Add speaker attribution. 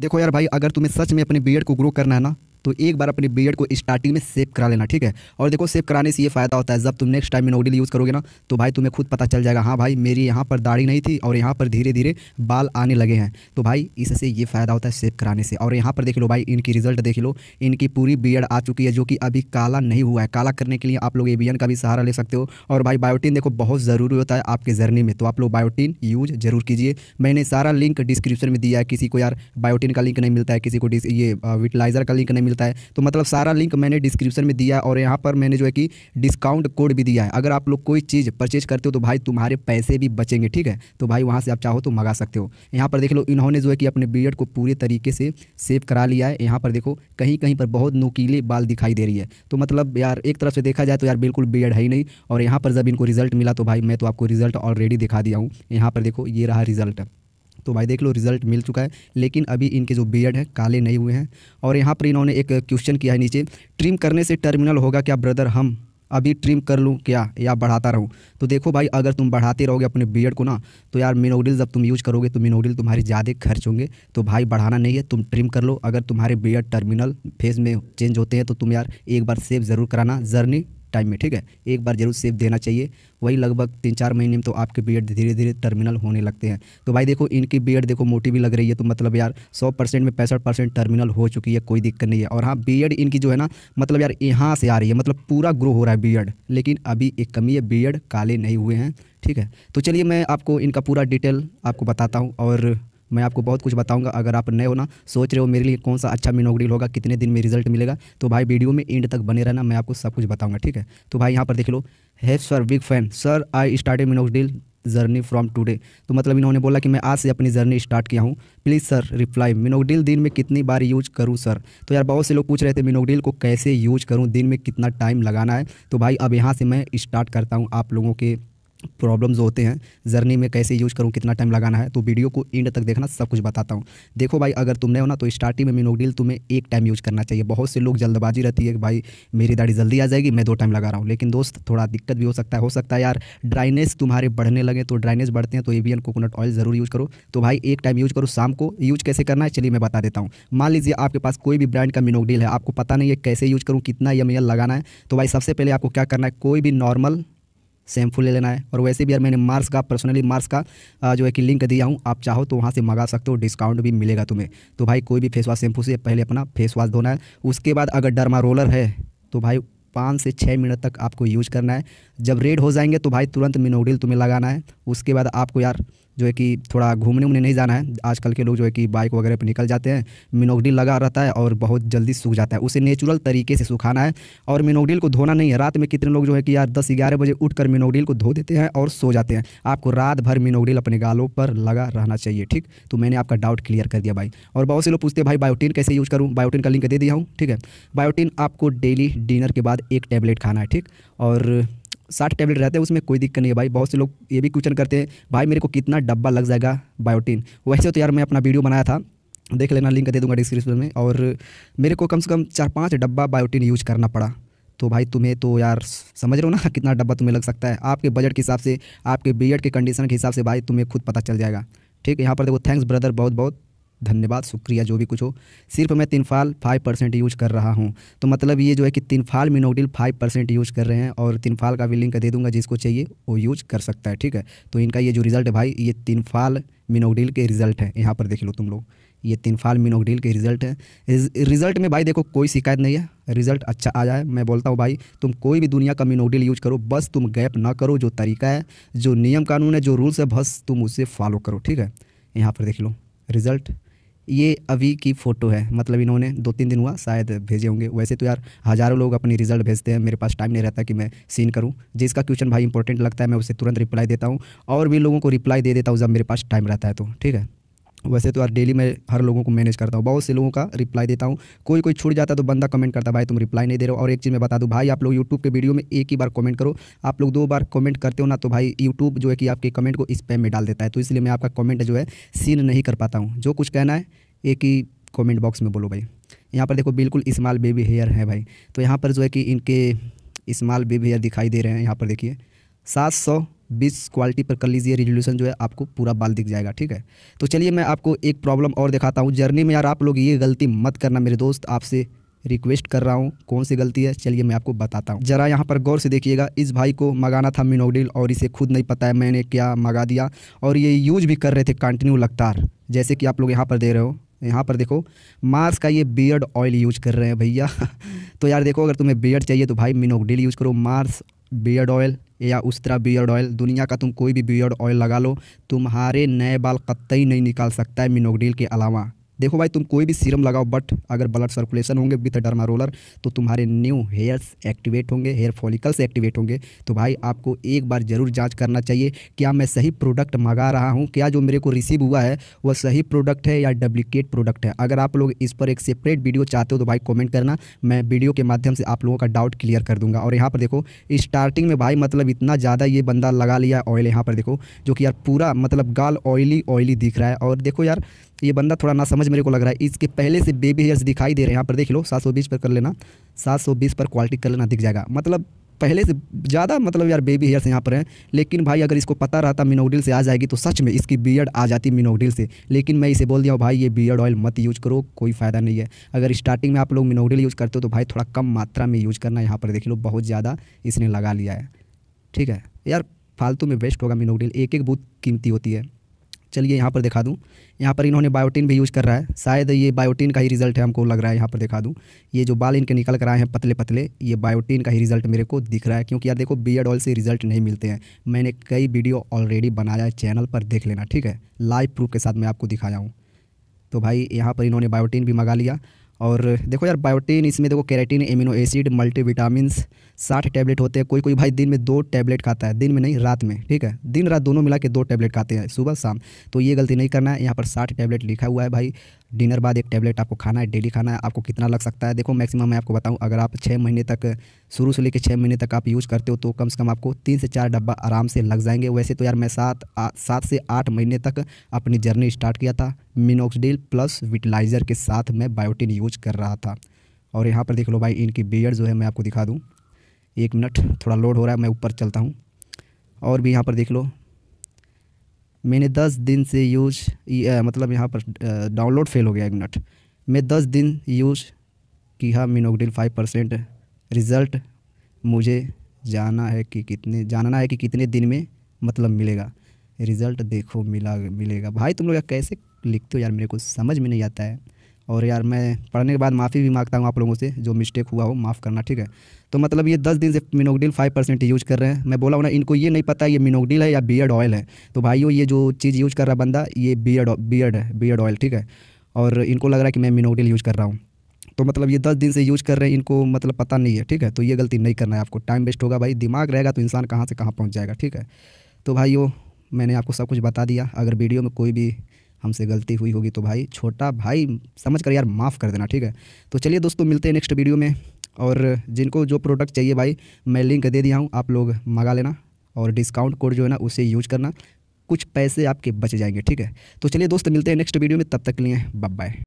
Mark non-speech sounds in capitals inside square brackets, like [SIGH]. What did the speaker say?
Speaker 1: देखो यार भाई अगर तुम्हें सच में अपने बी को ग्रो करना है ना तो एक बार अपने बीएड को स्टार्टिंग में सेव करा लेना, ठीक है? और देखो सेव कराने से ये फ़ायदा होता है, जब तुम नेक्स्ट टाइम मिनोडिल यूज़ करोगे ना तो भाई तुम्हें खुद पता चल जाएगा हाँ भाई, मेरी यहाँ पर दाढ़ी नहीं थी और यहाँ पर धीरे धीरे बाल आने लगे हैं। तो भाई, इससे ये फ़ायदा होता है सेव कराने से। और यहाँ पर देख लो भाई, इनकी रिज़ल्ट देख लो, इनकी पूरी बी आ चुकी है, जो कि अभी काला नहीं हुआ है। काला करने के लिए आप लोग ए का भी सहारा ले सकते हो। और भाई बायोटीन देखो, बहुत ज़रूरी होता है आपके जर्नी में। तो आप लोग बायोटीन यूज़ ज़रूर कीजिए। मैंने सारा लिंक डिस्क्रिप्शन में दिया है, किसी को यार बायोटीन का लिंक नहीं मिलता है, किसी को ये विटलाइजर का लिंक नहीं मिलता है। तो मतलब सारा लिंक मैंने डिस्क्रिप्शन में दिया और यहाँ पर मैंने जो है कि डिस्काउंट कोड भी दिया है। अगर आप लोग कोई चीज़ परचेज करते हो तो भाई तुम्हारे पैसे भी बचेंगे, ठीक है? तो भाई वहाँ से आप चाहो तो मंगा सकते हो। यहाँ पर देख लो, इन्होंने जो है कि अपने बी को पूरे तरीके से सेव करा लिया है। यहाँ पर देखो कहीं कहीं पर बहुत नुकीले बाल दिखाई दे रही है। तो मतलब यार, एक तरफ़ से देखा जाए तो यार बिल्कुल बी है ही नहीं और यहाँ पर जब इनको रिज़ल्ट मिला तो भाई मैं तो आपको रिज़ल्ट ऑलरेडी दिखा दिया हूँ। यहाँ पर देखो, ये रहा रिज़ल्ट तो भाई देख लो रिज़ल्ट मिल चुका है। लेकिन अभी इनके जो बियड है, काले नहीं हुए हैं। और यहाँ पर इन्होंने एक क्वेश्चन किया है नीचे ट्रिम करने से टर्मिनल होगा क्या ब्रदर हम अभी ट्रिम कर लूँ क्या या बढ़ाता रहूँ? तो देखो भाई, अगर तुम बढ़ाते रहोगे अपने बियड को ना तो यार मिनोडिल जब तुम यूज़ करोगे तो मिनोडिल तुम्हारी ज़्यादा खर्च होंगे। तो भाई, बढ़ाना नहीं है, तुम ट्रिम कर लो। अगर तुम्हारे बियड टर्मिनल फ़ेज़ में चेंज होते हैं तो तुम यार एक बार सेव ज़रूर कराना। जर्नी टाइम में, ठीक है? एक बार ज़रूर सेव देना चाहिए। वही लगभग तीन चार महीने में तो आपके बी धीरे धीरे टर्मिनल होने लगते हैं। तो भाई देखो, इनकी बी देखो, मोटी भी लग रही है तो मतलब यार सौ परसेंट में पैंसठ परसेंट टर्मिनल हो चुकी है, कोई दिक्कत नहीं है। और हाँ बी इनकी जो है ना मतलब यार यहाँ से आ रही है मतलब पूरा ग्रो हो रहा है बी लेकिन अभी एक कमी है बी काले नहीं हुए हैं, ठीक है? तो चलिए मैं आपको इनका पूरा डिटेल आपको बताता हूँ और मैं आपको बहुत कुछ बताऊँगा, अगर आप नए हो ना, सोच रहे हो मेरे लिए कौन सा अच्छा मिनोगडील होगा, कितने दिन में रिज़ल्ट मिलेगा तो भाई वीडियो में एंड तक बने रहना, मैं आपको सब कुछ बताऊँगा, ठीक है? तो भाई यहाँ पर देख लो है sir big fan sir I start minoxidil journey from today तो मतलब इन्होंने बोला कि मैं आज से अपनी जर्नी स्टार्ट किया हूँ। प्लीज़ सर रिप्लाई मिनोगडील दिन में कितनी बार यूज़ करूँ सर तो यार बहुत से लोग पूछ रहे थे मिनोगडील को कैसे यूज़ करूँ? दिन में कितना टाइम लगाना है? तो भाई अब यहाँ से मैं स्टार्ट करता हूँ आप लोगों के प्रॉब्लम्स होते हैं। जर्नी में कैसे यूज़ करूँ, कितना टाइम लगाना है तो वीडियो को एंड तक देखना, सब कुछ बताता हूँ। देखो भाई, अगर तुमने हो ना तो स्टार्टिंग में मिनोगडील तुम्हें एक टाइम यूज़ करना चाहिए। बहुत से लोग जल्दबाजी रहती है कि भाई, मेरी दाढ़ी जल्दी आ जाएगी, मैं दो टाइम लगा रहा हूँ। लेकिन दोस्त, थोड़ा दिक्कत भी हो सकता है, हो सकता है यार ड्राइनेस तुम्हारे बढ़ने लगे तो ड्राइनेस बढ़ते हैं तो एवियन कोकोनट ऑयल ज़रूर यूज़ करो। तो भाई, एक टाइम यूज़ करो, शाम को यूज़ कैसे करना है, चलिए मैं बता देता हूँ। मान लीजिए आपके पास कोई भी ब्रांड का मिनोगडील है, आपको पता नहीं है कैसे यूज़ करूँ, कितना एम लगाना है तो भाई सबसे पहले आपको क्या करना है, कोई भी नॉर्मल शैम्पू ले लेना है। और वैसे भी यार मैंने मार्स का, पर्सनली मार्स का जो है कि लिंक दिया हूँ, आप चाहो तो वहाँ से मंगा सकते हो, डिस्काउंट भी मिलेगा तुम्हें। तो भाई कोई भी फेस वाश शैम्पू से पहले अपना फेस वाश धोना है। उसके बाद अगर डरमा रोलर है तो भाई पाँच से छः मिनट तक आपको यूज़ करना है। जब रेड हो जाएँगे तो भाई तुरंत मिनोडिल तुम्हें लगाना है। उसके बाद आपको यार जो है कि थोड़ा घूमने उमने नहीं जाना है। आजकल के लोग जो है कि बाइक वगैरह पर निकल जाते हैं मिनोगडिल लगा रहता है और बहुत जल्दी सूख जाता है। उसे नेचुरल तरीके से सुखाना है और मिनोगडिल को धोना नहीं है। रात में कितने लोग जो है कि यार दस ग्यारह बजे उठ कर को धो देते हैं और सो जाते हैं। आपको रात भर मिनोगडिल अपने गालों पर लगा रहना चाहिए, ठीक? तो मैंने आपका डाउट क्लियर कर दिया भाई। और बहुत से लोग पूछते हैं, भाई बायोटीन कैसे यूज़ करूँ? बायोटीन का लिंक दे दिया हूँ, ठीक है? बायोटीन आपको डेली डिनर के बाद एक टैबलेट खाना है, ठीक? और साठ टैबलेट रहते हैं, उसमें कोई दिक्कत नहीं है भाई। बहुत से लोग ये भी क्वेश्चन करते हैं, भाई, मेरे को कितना डब्बा लग जाएगा बायोटीन वैसे तो यार मैं अपना वीडियो बनाया था। देख लेना लिंक दे दूँगा डिस्क्रिप्शन में। और मेरे को कम से कम चार पाँच डब्बा बायोटीन यूज़ करना पड़ा। तो भाई, तुम्हें तो यार समझ रहे हो ना [LAUGHS] कितना डब्बा तुम्हें लग सकता है। आपके बजट के हिसाब से, आपके बी के कंडीशन के हिसाब से भाई, तुम्हें खुद पता चल जाएगा। ठीक है, यहाँ पर देखो थैंक्स ब्रदर बहुत बहुत धन्यवाद, शुक्रिया, जो भी कुछ हो। सिर्फ़ मैं तिनफाल फाइव परसेंट यूज़ कर रहा हूँ। तो मतलब ये जो है कि तिनफाल मिनोडिल फाइव परसेंट यूज़ कर रहे हैं और तिनफाल का भी लिंक दे दूँगा, जिसको चाहिए वो यूज़ कर सकता है, ठीक है? तो इनका ये जो रिज़ल्ट है भाई, ये तिनफाल मिनोडिल के रिज़ल्ट है। यहाँ पर देख लो तुम लोग, ये तिनफाल मिनोडिल के रिज़ल्ट है। रिज़ल्ट में भाई देखो, कोई शिकायत नहीं है। रिज़ल्ट अच्छा आ जाए, मैं बोलता हूँ भाई, तुम कोई भी दुनिया का मिनोडिल यूज़ करो, बस तुम गैप ना करो जो तरीका है, जो नियम कानून है, जो रूल्स है, बस तुम उसे फॉलो करो, ठीक है? यहाँ पर देख लो रिज़ल्ट ये अभी की फ़ोटो है। मतलब इन्होंने दो तीन दिन हुआ, शायद भेजे होंगे। वैसे तो यार, हज़ारों लोग अपनी रिज़ल्ट भेजते हैं। मेरे पास टाइम नहीं रहता कि मैं सीन करूँ। जिसका क्वेश्चन भाई इंपॉर्टेंट लगता है, मैं उसे तुरंत रिप्लाई देता हूँ। और भी लोगों को रिप्लाई दे देता हूँ जब मेरे पास टाइम रहता है तो। ठीक है? वैसे तो यार डेली मैं हर लोगों को मैनेज करता हूँ। बहुत से लोगों का रिप्लाई देता हूँ। कोई कोई छूट जाता है तो बंदा कमेंट करता भाई तुम रिप्लाई नहीं दे रहे हो। और एक चीज़ मैं बता दूँ, भाई आप लोग यूट्यूब के वीडियो में एक ही बार कमेंट करो। आप लोग दो बार कमेंट करते हो ना तो भाई यूट्यूब जो है कि आपके कमेंट को स्पैम में डाल देता है। तो इसलिए मैं आपका कमेंट जो है सीन नहीं कर पाता हूँ। जो कुछ कहना है, एक ही कमेंट बॉक्स में बोलो भाई। यहाँ पर देखो बिल्कुल स्मॉल बेबी हेयर है भाई। तो यहाँ पर जो है कि इनके स्मॉल बेबी हेयर दिखाई दे रहे हैं। यहाँ पर देखिए, सात सौ बीस क्वालिटी पर कर लीजिए रिजोल्यूशन जो है आपको पूरा बाल दिख जाएगा, ठीक है? तो चलिए मैं आपको एक प्रॉब्लम और दिखाता हूँ। जर्नी में यार आप लोग ये गलती मत करना मेरे दोस्त, आपसे रिक्वेस्ट कर रहा हूँ। कौन सी गलती है? चलिए मैं आपको बताता हूँ। ज़रा यहाँ पर गौर से देखिएगा, इस भाई को मंगाना था मिनोडिल और इसे खुद नहीं पता है, मैंने क्या मंगा दिया। और ये यूज़ भी कर रहे थे कंटिन्यू लगातार जैसे कि आप लोग यहाँ पर दे रहे हो। यहाँ पर देखो मार्स का ये बियर्ड ऑयल यूज़ कर रहे हैं भैया। [LAUGHS] तो यार देखो, अगर तुम्हें बियर्ड चाहिए तो भाई मिनोडिल यूज़ करो मार्स बियर्ड ऑयल या उस तरह बियर्ड ऑयल दुनिया का तुम कोई भी बियर्ड ऑयल लगा लो, तुम्हारे नए बाल कतई नहीं निकाल सकता है मिनोगडिल के अलावा। देखो भाई, तुम कोई भी सीरम लगाओ बट अगर ब्लड सर्कुलेशन होंगे विथ डर्मा रोलर तो तुम्हारे न्यू हेयर्स एक्टिवेट होंगे हेयर फॉलिकल्स एक्टिवेट होंगे। तो भाई, आपको एक बार ज़रूर जाँच करना चाहिए, क्या मैं सही प्रोडक्ट मंगा रहा हूँ? क्या जो मेरे को रिसीव हुआ है वह सही प्रोडक्ट है या डुप्लीकेट प्रोडक्ट है? अगर आप लोग इस पर एक सेपरेट वीडियो चाहते हो तो भाई कॉमेंट करना, मैं वीडियो के माध्यम से आप लोगों का डाउट क्लियर कर दूँगा। और यहाँ पर देखो स्टार्टिंग में भाई मतलब इतना ज़्यादा ये बंदा लगा लिया ऑयल यहाँ पर देखो, जो कि यार पूरा मतलब गाल ऑयली ऑयली दिख रहा है। और देखो यार, ये बंदा थोड़ा ना समझ मेरे को लग रहा है, इसके पहले से बेबी हेयर्स दिखाई दे रहे हैं। यहाँ पर देख लो 720 पर कर लेना 720 पर क्वालिटी कर लेना, दिख जाएगा। मतलब पहले से ज़्यादा मतलब यार बेबी हेयर्स यहाँ पर हैं। लेकिन भाई, अगर इसको पता रहता मिनोडिल से आ जाएगी तो सच में इसकी बियड आ जाती मिनोडिल से। लेकिन मैं इसे बोल दिया हूँ, भाई, ये बियड ऑयल मत यूज़ करो, कोई फ़ायदा नहीं है। अगर स्टार्टिंग में आप लोग मिनोडिल यूज़ करते हो तो भाई, थोड़ा कम मात्रा में यूज़ करना यहाँ पर देख लो, बहुत ज़्यादा इसने लगा लिया है। ठीक है? यार, फालतू में वेस्ट होगा मिनोडिल एक एक बूथ कीमती होती है। चलिए यहाँ पर दिखा दूँ। यहाँ पर इन्होंने बायोटीन भी यूज़ कर रहा है। शायद ये बायोटीन का ही रिज़ल्ट है, हमको लग रहा है यहाँ पर दिखा दूँ। ये जो बाल इनके निकल कर आए हैं पतले पतले ये बायोटीन का ही रिज़ल्ट मेरे को दिख रहा है, क्योंकि यार देखो बियड ऑयल से रिज़ल्ट नहीं मिलते हैं। मैंने कई वीडियो ऑलरेडी बनाया है चैनल पर देख लेना, ठीक है? लाइव प्रूफ के साथ मैं आपको दिखाया हूँ। तो भाई, यहाँ पर इन्होंने बायोटीन भी मंगा लिया। और देखो यार बायोटीन इसमें देखो कैरेटीन एमिनो एसिड मल्टीविटामिन साठ टैबलेट होते हैं। कोई कोई भाई दिन में दो टैबलेट खाता है, दिन में नहीं, रात में, ठीक है? दिन रात दोनों मिला के दो टैबलेट खाते हैं, सुबह शाम। तो ये गलती नहीं करना है, यहाँ पर साठ टैबलेट लिखा हुआ है भाई। डिनर बाद एक टैबलेट आपको खाना है, डेली खाना है, आपको कितना लग सकता है? देखो, मैक्सिमम मैं आपको बताऊँ, अगर आप छः महीने तक, शुरू से लेकर छः महीने तक आप यूज़ करते हो तो कम से कम आपको तीन से चार डब्बा आराम से लग जाएँगे। वैसे तो यार मैं सात सात से आठ महीने तक अपनी जर्नी स्टार्ट किया था, मिनोक्सडिल प्लस विटिलाइज़र के साथ मैं बायोटिन यूज़ कर रहा था। और यहाँ पर देख लो भाई, इनकी बियड जो है मैं आपको दिखा दूँ। एक मिनट, थोड़ा लोड हो रहा है, मैं ऊपर चलता हूँ। और भी यहाँ पर देख लो मैंने दस दिन से यूज़ मतलब यहाँ पर डाउनलोड फेल हो गया एक मिनट। मैं दस दिन यूज़ किया मिनोगडिल फाइव परसेंट रिज़ल्ट। मुझे जाना है कि कितने, जानना है कि कितने दिन में मतलब मिलेगा। रिज़ल्ट देखो, मिला, मिलेगा। भाई तुम लोग कैसे लिखते हो यार? मेरे को समझ में नहीं आता है। और यार मैं पढ़ने के बाद माफ़ी भी माँगता हूँ आप लोगों से, जो मिस्टेक हुआ हो, माफ़ करना, ठीक है? तो मतलब ये दस दिन से मिनोगडिल फाइव परसेंट यूज़ कर रहे हैं। मैं बोला ना, इनको ये नहीं पता ये मिनोगडिल है या बियर्ड ऑयल है। तो भाइयों, ये जो चीज़ यूज़ कर रहा बंदा, ये बियर्ड बियर्ड है बियर्ड ऑयल ठीक है? और इनको लग रहा है कि मैं मिनोगडिल यूज़ कर रहा हूँ। तो मतलब ये दस दिन से यूज़ कर रहे हैं, इनको मतलब पता नहीं है, ठीक है? तो ये गलती नहीं करना है आपको। टाइम वेस्ट होगा भाई, दिमाग रहेगा तो इंसान कहाँ से कहाँ पहुँच जाएगा, ठीक है? तो भाइयों, मैंने आपको सब कुछ बता दिया। अगर वीडियो में कोई भी हमसे गलती हुई होगी तो भाई, छोटा भाई समझ कर यार माफ़ कर देना, ठीक है? तो चलिए दोस्तों, मिलते हैं नेक्स्ट वीडियो में। और जिनको जो प्रोडक्ट चाहिए भाई, मैं लिंक दे दिया हूँ, आप लोग मंगा लेना। और डिस्काउंट कोड जो है ना, उसे यूज़ करना। कुछ पैसे आपके बच जाएँगे, ठीक है? तो चलिए दोस्त, मिलते हैं नेक्स्ट वीडियो में, तब तक लिए बाय